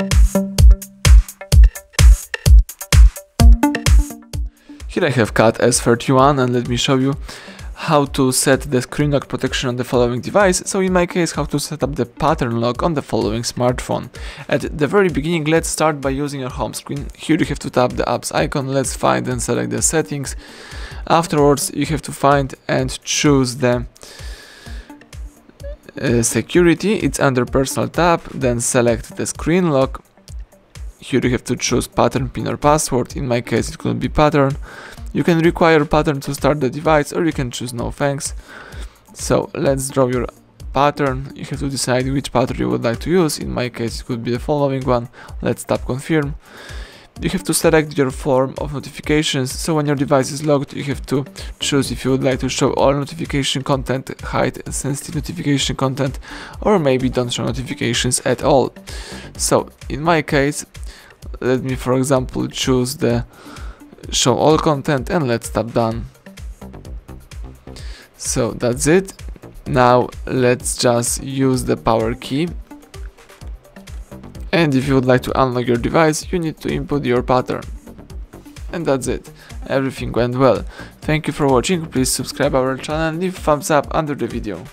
Here I have cat S31 and let me show you how to set the screen lock protection on the following device, so in my case how to set up the pattern lock on the following smartphone. At the very beginning let's start by using your home screen, here you have to tap the apps icon, let's find and select the settings, afterwards you have to find and choose the uh, security, it's under personal tab, then select the screen lock, here you have to choose pattern, pin or password, in my case it could be pattern. You can require pattern to start the device or you can choose no thanks. So let's draw your pattern, you have to decide which pattern you would like to use, in my case it could be the following one, let's tap confirm. You have to select your form of notifications, so when your device is locked you have to choose if you would like to show all notification content, hide sensitive notification content, or maybe don't show notifications at all. So in my case let me for example choose the show all content and let's tap done. So that's it. Now let's just use the power key and if you would like to unlock your device you need to input your pattern. And that's it. Everything went well. Thank you for watching. Please subscribe our channel and leave thumbs up under the video